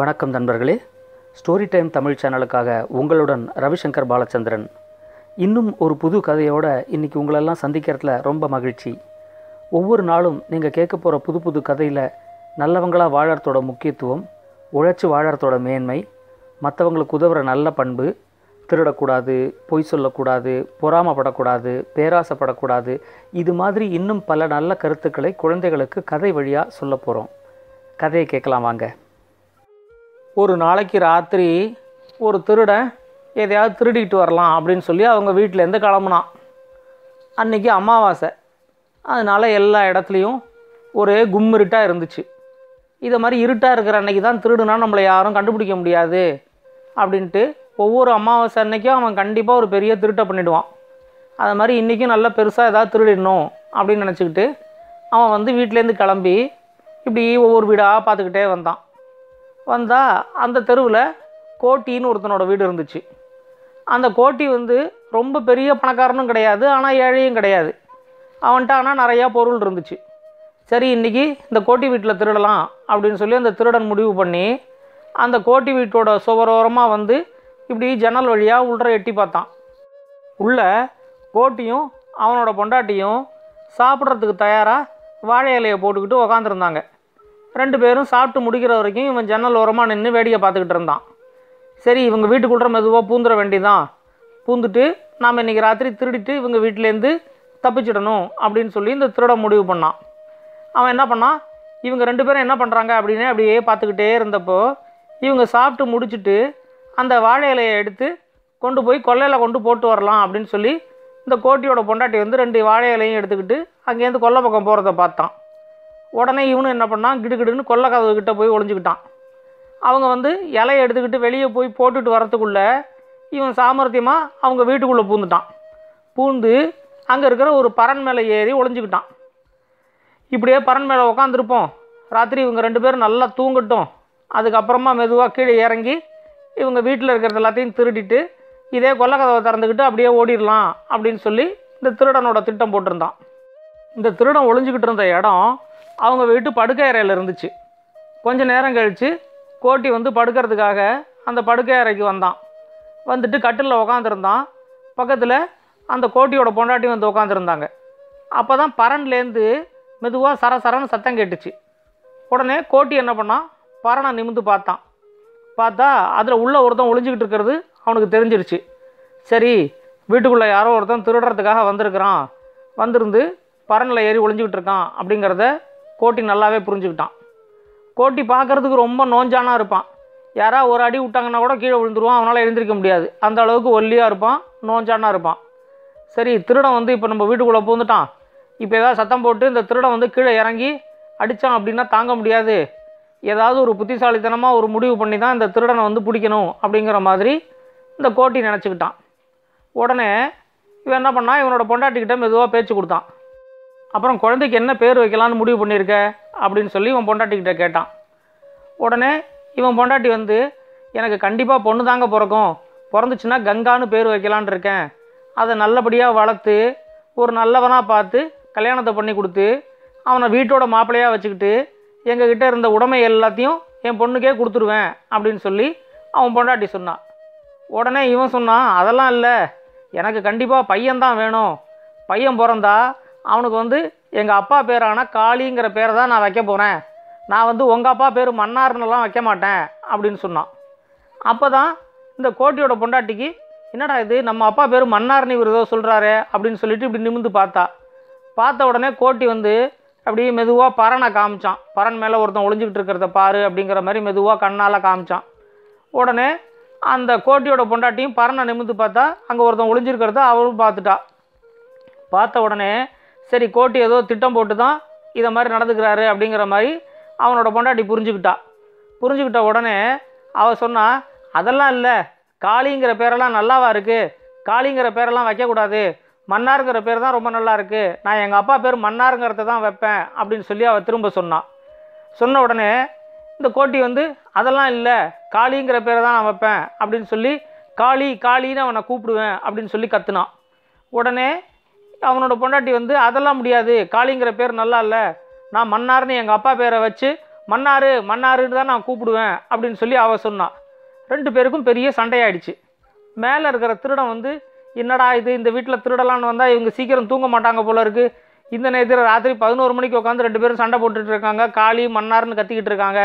வணக்கம் நண்பர்களே. Story time Tamil சேனலுக்காக உங்களுடன் ரவிசங்கர் பாலச்சந்திரன். இன்னும் ஒரு புது கதையோட இன்றைக்கி உங்களெல்லாம் சந்திக்கிறதுல ரொம்ப மகிழ்ச்சி. ஒவ்வொரு நாளும் நீங்கள் கேட்க போகிற புது புது கதையில் நல்லவங்களாக வாழறதோட முக்கியத்துவம் உழைச்சி வாழறதோட மேன்மை மற்றவங்களுக்கு உதவுற நல்ல பண்பு திருடக்கூடாது பொய் சொல்லக்கூடாது பொறாமப்படக்கூடாது பேராசைப்படக்கூடாது இது மாதிரி இன்னும் பல நல்ல கருத்துக்களை குழந்தைகளுக்கு கதை வழியாக சொல்ல போகிறோம் கதையை கேட்கலாம் வாங்க. ஒரு நாளைக்கு ராத்திரி ஒரு திருடன் எதையாவது திருடிக்கிட்டு வரலாம் அப்படின்னு சொல்லி அவங்க வீட்டிலேருந்து கிளம்புனான். அன்னைக்கு அமாவாசை. அதனால் எல்லா இடத்துலையும் ஒரே கும்மிருட்டாக இருந்துச்சு. இதை மாதிரி இருட்டாக இருக்கிற அன்னைக்கு தான் திருடுனா நம்மளை யாரும் கண்டுபிடிக்க முடியாது அப்படின்ட்டு ஒவ்வொரு அமாவாசை அன்னைக்கும் அவன் கண்டிப்பாக ஒரு பெரிய திருட்டை பண்ணிவிடுவான் அது மாதிரி இன்றைக்கும் நல்லா பெருசாக ஏதாவது திருடிடணும் அப்படின்னு நினச்சிக்கிட்டு அவன் வந்து வீட்டிலேருந்து கிளம்பி இப்படி ஒவ்வொரு வீடாக பார்த்துக்கிட்டே வந்தான். வந்தால் அந்த தெருவில் கோட்டின்னு ஒருத்தனோட வீடு இருந்துச்சு. அந்த கோட்டி வந்து ரொம்ப பெரிய பணக்காரனும் கிடையாது ஆனால் ஏழையும் கிடையாது. அவன்கிட்ட ஆனால் நிறையா பொருள் இருந்துச்சு. சரி இன்றைக்கி இந்த கோட்டி வீட்டில் திருடலாம் அப்படின்னு சொல்லி அந்த திருடன் முடிவு பண்ணி அந்த கோட்டி வீட்டோட சுவரோரமாக வந்து இப்படி ஜன்னல் வழியாக உள்ளற எட்டி பார்த்தான். உள்ள கோட்டியும் அவனோட பொண்டாட்டியும் சாப்பிட்றதுக்கு தயாராக வாழை இலையை போட்டுக்கிட்டு உக்காந்துருந்தாங்க. ரெண்டு பேரும் சாப்பிட்டு முடிக்கிற வரைக்கும் இவன் ஜன்னல் ஓரமாக நின்று வேடிக்கை பார்த்துக்கிட்டு இருந்தான். சரி இவங்க வீட்டுக்குள்ள மெதுவாக பூந்துட வேண்டியதான் பூந்துட்டு நாம் இன்றைக்கி ராத்திரி திருடிட்டு இவங்க வீட்டிலேருந்து தப்பிச்சிடணும் அப்படின்னு சொல்லி இந்த திருட முடிவு பண்ணான். அவன் என்ன பண்ணான்? இவங்க ரெண்டு பேரும் என்ன பண்ணுறாங்க அப்படின்னு அப்படியே பார்த்துக்கிட்டே இருந்தப்போ இவங்க சாப்பிட்டு முடிச்சுட்டு அந்த வாழை இலையை எடுத்து கொண்டு போய் கொல்லையில் கொண்டு போட்டு வரலாம் அப்படின்னு சொல்லி இந்த கோட்டியோட பொண்டாட்டி வந்து ரெண்டு வாழை இலையும் எடுத்துக்கிட்டு அங்கேருந்து கொல்லை பக்கம் போகிறத பார்த்தான். உடனே இவனு என்ன பண்ணான்? கிடுகிடுன்னு கொல்லை கதவு கிட்ட போய் ஒளிஞ்சுக்கிட்டான். அவங்க வந்து இலையை எடுத்துக்கிட்டு வெளியே போய் போட்டுட்டு வரத்துக்குள்ளே இவன் சாமர்த்தியமாக அவங்க வீட்டுக்குள்ளே பூந்துட்டான். பூந்து அங்கே இருக்கிற ஒரு பறன் மேலே ஏறி ஒளிஞ்சுக்கிட்டான். இப்படியே பறன் மேலே உக்காந்துருப்போம். ராத்திரி இவங்க ரெண்டு பேரும் நல்லா தூங்கட்டும். அதுக்கப்புறமா மெதுவாக கீழே இறங்கி இவங்க வீட்டில் இருக்கிறது எல்லாத்தையும் திருடிட்டு இதே கொல்லக்கதவை திறந்துக்கிட்டு அப்படியே ஓடிடலாம் அப்படின்னு சொல்லி இந்த திருடனோட திட்டம் போட்டிருந்தான். இந்த திருடன் ஒளிஞ்சுக்கிட்டு இருந்த இடம் அவங்க வீட்டு படுக்கை அறையில் இருந்துச்சு. கொஞ்ச நேரம் கழித்து கோட்டி வந்து படுக்கிறதுக்காக அந்த படுக்கை அறைக்கு வந்தான். வந்துட்டு கட்டிலில் உக்காந்துருந்தான். பக்கத்தில் அந்த கோட்டியோட பொண்டாட்டி வந்து உட்காந்துருந்தாங்க அப்போ தான் பரன்லேருந்து மெதுவாக சர சரன்னு சத்தம் கேட்டுச்சு. உடனே கோட்டி என்ன பண்ணான் பரனை நிமிந்து பார்த்தான். பார்த்தா அதில் உள்ள ஒருத்தன் ஒளிஞ்சிக்கிட்டு இருக்கிறது அவனுக்கு தெரிஞ்சிருச்சு. சரி வீட்டுக்குள்ளே யாரோ ஒருத்தன் திருடுறதுக்காக வந்திருக்கிறான். வந்திருந்து பரனில் ஏறி ஒளிஞ்சிக்கிட்டு இருக்கான் அப்படிங்கிறத கோட்டி நல்லாவே புரிஞ்சுக்கிட்டான். கோட்டி பார்க்கறதுக்கு ரொம்ப நோஞ்சானா இருப்பான். யாரா ஒரு அடி விட்டாங்கன்னா கூட கீழே விழுந்துருவான் அவனால் எழுந்திருக்க முடியாது. அந்த அளவுக்கு ஒல்லியாக இருப்பான் நோஞ்சானா இருப்பான். சரி திருடன் வந்து இப்போ நம்ம வீட்டுக்குள்ளே பூந்துட்டான் இப்போ ஏதாவது சத்தம் போட்டு இந்த திருடன் வந்து கீழே இறங்கி அடித்தான் அப்படின்னா தாங்க முடியாது. ஏதாவது ஒரு புத்திசாலித்தனமாக ஒரு முடிவு பண்ணி தான் இந்த திருடனை வந்து பிடிக்கணும் அப்படிங்கிற மாதிரி இந்த கோட்டி நினச்சிக்கிட்டான். உடனே இவன் என்ன பண்ணான்? இவனோட பொண்டாட்டிக்கிட்ட மெதுவாக பேச்சு கொடுத்தான். அப்புறம் குழந்தைக்கு என்ன பேர் வைக்கலான்னு முடிவு பண்ணியிருக்க? அப்படின்னு சொல்லி இவன் பொண்டாட்டிக்கிட்ட கேட்டான். உடனே இவன் பொண்டாட்டி வந்து எனக்கு கண்டிப்பாக பொண்ணு தாங்க பிறக்கும். பிறந்துச்சுன்னா கங்கான்னு பேர் வைக்கலான் இருக்கேன். அதை நல்லபடியாக வளர்த்து ஒரு நல்லவனாக பார்த்து கல்யாணத்தை பண்ணி கொடுத்து அவனை வீட்டோட மாப்பிள்ளையாக வச்சுக்கிட்டு எங்ககிட்ட இருந்த உடமை எல்லாத்தையும் என் பொண்ணுக்கே கொடுத்துருவேன் அப்படின்னு சொல்லி அவன் பொண்டாட்டி சொன்னான். உடனே இவன் சொன்னான் அதெல்லாம் இல்லை. எனக்கு கண்டிப்பாக பையன்தான் வேணும். பையன் பிறந்தா அவனுக்கு வந்து எங்கள் அப்பா பேரான காளிங்கிற பேரை தான் நான் வைக்க போகிறேன் நான் வந்து உங்கள் அப்பா பேர் மன்னார்னுலாம் வைக்க மாட்டேன் அப்படின்னு சொன்னான். அப்போ தான் இந்த கோட்டியோட பொண்டாட்டிக்கு என்னடா இது நம்ம அப்பா பேர் மன்னார்னு இவர் ஏதோ சொல்கிறாரு அப்படின்னு சொல்லிட்டு இப்படி நிமிந்து பார்த்தா. பார்த்த உடனே கோட்டி வந்து அப்படியே மெதுவாக பறனை காமிச்சான். பறன் மேலே ஒருத்தன் ஒளிஞ்சிக்கிட்டு இருக்கிறத பாரு அப்படிங்கிற மாதிரி மெதுவாக கண்ணால் காமிச்சான். உடனே அந்த கோட்டியோட பொண்டாட்டியும் பறனை நிமிந்து பார்த்தா அங்கே ஒருத்தன் ஒளிஞ்சிருக்கிறத அவளும் பார்த்துட்டா. பார்த்த உடனே சரி கோட்டி ஏதோ திட்டம் போட்டு தான் இதை மாதிரி நடந்துக்கிறாரு அப்படிங்கிற மாதிரி அவனோட பொண்டாட்டி புரிஞ்சுக்கிட்டா. புரிஞ்சுக்கிட்ட உடனே அவள் சொன்னா அதெல்லாம் இல்லை. காளிங்கிற பேரெல்லாம் நல்லாவா இருக்குது காளிங்கிற பேரெல்லாம் வைக்கக்கூடாது. மன்னாருங்கிற பேர் தான் ரொம்ப நல்லா இருக்குது நான் எங்கள் அப்பா பேர் மன்னாருங்கிறத தான் வைப்பேன். அப்படின்னு சொல்லி அவள் திரும்ப சொன்னான் சொன்ன உடனே இந்த கோட்டி வந்து அதெல்லாம் இல்லை. காளிங்கிற பேரை தான் நான் வைப்பேன். அப்படின்னு சொல்லி காளி காளின்னு அவனை கூப்பிடுவேன். அப்படின்னு சொல்லி கத்துனான் உடனே அவனோட பொண்டாட்டி வந்து அதெல்லாம் முடியாது. காளிங்கிற பேர் நல்லா இல்லை. நான் மன்னார்னு எங்கள் அப்பா பேரை வச்சு மன்னாரு மன்னாருன்னு தான் நான் கூப்பிடுவேன் அப்படின்னு சொல்லி அவ சொன்னான் ரெண்டு பேருக்கும் பெரிய சண்டையாயிடுச்சு. மேலே இருக்கிற திருடன் வந்து என்னடா இது? இந்த வீட்டில் திருடலான்னு வந்தால் இவங்க சீக்கிரம் தூங்க மாட்டாங்க போல இருக்குது இந்த நேரத்தில் ராத்திரி பதினோரு மணிக்கு உட்காந்து ரெண்டு பேரும் சண்டை போட்டுட்டு இருக்காங்க. காளி மன்னார்னு கத்திக்கிட்டு இருக்காங்க.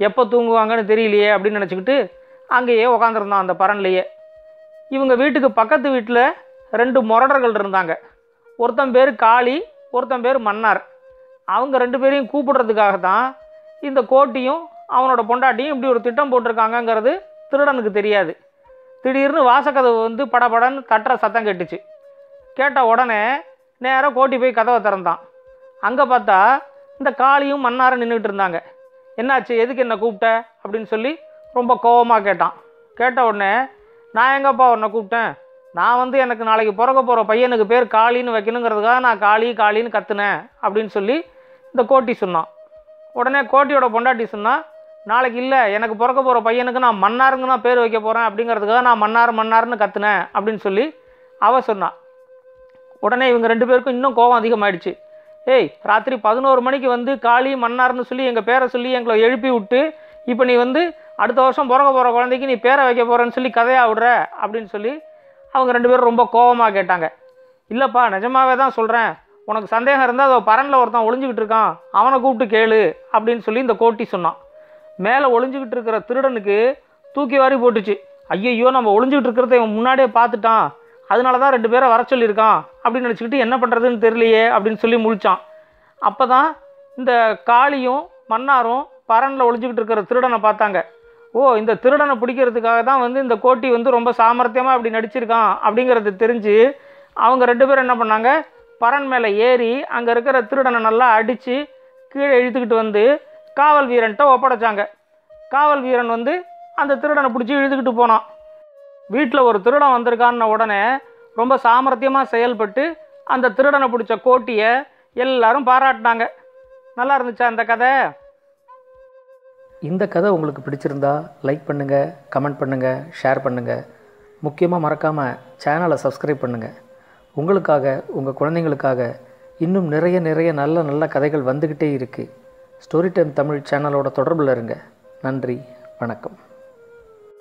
எப்போ தூங்குவாங்கன்னு தெரியலையே அப்படின்னு நினச்சிக்கிட்டு அங்கேயே உட்காந்துருந்தான் அந்த பரன்லையே. இவங்க வீட்டுக்கு பக்கத்து வீட்டில் ரெண்டு முரடர்கள் இருந்தாங்க. ஒருத்தன் பேர் காளி ஒருத்தன் பேர் மன்னார். அவங்க ரெண்டு பேரையும் கூப்பிடுறதுக்காக தான் இந்த கோட்டியும் அவனோட பொண்டாட்டியும் இப்படி ஒரு திட்டம் போட்டிருக்காங்கங்கிறது திருடனுக்கு தெரியாது. திடீர்னு வாசக்கதவு வந்து படபடன்னு தட்டுற சத்தம் கேட்டுச்சு. கேட்ட உடனே நேராக கோட்டி போய் கதவை திறந்தான். அங்கே பார்த்தா இந்த காளியும் மன்னாரும் நின்றுட்டு இருந்தாங்க. என்னாச்சு? எதுக்கு என்ன கூப்பிட்ட? அப்படின்னு சொல்லி ரொம்ப கோவமாக கேட்டான். கேட்ட உடனே நான் எங்கப்பா உன்னை கூப்பிட்டேன்? நான் வந்து எனக்கு நாளைக்கு பிறக்க போகிற பையனுக்கு பேர் காளின்னு வைக்கணுங்கிறதுக்காக நான் காளி காளின்னு கத்துனேன் அப்படின்னு சொல்லி இந்த கோட்டி சொன்னான். உடனே கோட்டியோட பொண்டாட்டி சொன்னால் நாளைக்கு இல்லை எனக்கு பிறக்க போகிற பையனுக்கு நான் மன்னாருங்க தான் பேர் வைக்க போகிறேன் அப்படிங்கிறதுக்காக நான் மன்னார் மன்னார்னு கத்துனேன் அப்படின்னு சொல்லி அவ சொன்னான் உடனே இவங்க ரெண்டு பேருக்கும் இன்னும் கோபம் அதிகமாயிடுச்சு. ஏய் ராத்திரி பதினோரு மணிக்கு வந்து காளி மன்னார்னு சொல்லி எங்கள் பேரை சொல்லி எங்களை எழுப்பி விட்டு இப்போ நீ வந்து அடுத்த வருஷம் பிறக்க போகிற குழந்தைக்கு நீ பேரை வைக்க போகிறேன்னு சொல்லி கதையாக விடுற அப்படின்னு சொல்லி அவங்க ரெண்டு பேரும் ரொம்ப கோபமாக கேட்டாங்க. இல்லைப்பா நிஜமாவே தான் சொல்கிறேன் உனக்கு சந்தேகம் இருந்தால் அதை பரனில் ஒருத்தன் ஒளிஞ்சுக்கிட்டு இருக்கான். அவனை கூப்பிட்டு கேளு அப்படின்னு சொல்லி இந்த கோட்டி சொன்னான். மேலே ஒளிஞ்சுக்கிட்டு இருக்கிற திருடனுக்கு தூக்கி வாரி போட்டுச்சு. ஐயையோ நம்ம ஒளிஞ்சிக்கிட்டு இருக்கிறத இவன் முன்னாடியே பார்த்துட்டான். அதனால தான் ரெண்டு பேரை வர சொல்லியிருக்கான். அப்படின்னு நினச்சிக்கிட்டு என்ன பண்ணுறதுன்னு தெரியலையே அப்படின்னு சொல்லி முழிச்சான். அப்போ தான் இந்த காளியும் மன்னாரும் பரனில் ஒளிஞ்சிக்கிட்டு இருக்கிற திருடனை பார்த்தாங்க. ஓ இந்த திருடனை பிடிக்கிறதுக்காக தான் வந்து இந்த கோட்டி வந்து ரொம்ப சாமர்த்தியமாக அப்படி நடிச்சிருக்கான் அப்படிங்கிறது தெரிஞ்சு அவங்க ரெண்டு பேரும் என்ன பண்ணாங்க? பரன் மேலே ஏறி அங்கே இருக்கிற திருடனை நல்லா அடித்து கீழே இழுத்துக்கிட்டு வந்து காவல் வீரன்கிட்ட ஒப்படைச்சாங்க. காவல் வீரன் வந்து அந்த திருடனை பிடிச்சி இழுத்துக்கிட்டு போனான். வீட்டில் ஒரு திருடன் வந்திருக்கான்ன உடனே ரொம்ப சாமர்த்தியமாக செயல்பட்டு அந்த திருடனை பிடிச்ச கோட்டியை எல்லாரும் பாராட்டினாங்க. நல்லா இருந்துச்சா அந்த கதை? இந்த கதை உங்களுக்கு பிடிச்சிருந்தா லைக் பண்ணுங்கள் கமெண்ட் பண்ணுங்கள் ஷேர் பண்ணுங்கள் முக்கியமாக மறக்காமல் சேனலை சப்ஸ்கிரைப் பண்ணுங்கள் உங்களுக்காக உங்கள் குழந்தைங்களுக்காக இன்னும் நிறைய நிறைய நல்ல நல்ல கதைகள் வந்துக்கிட்டே இருக்குது ஸ்டோரி டைம் தமிழ் சேனலோட தொடர்பில் இருங்க. நன்றி வணக்கம்.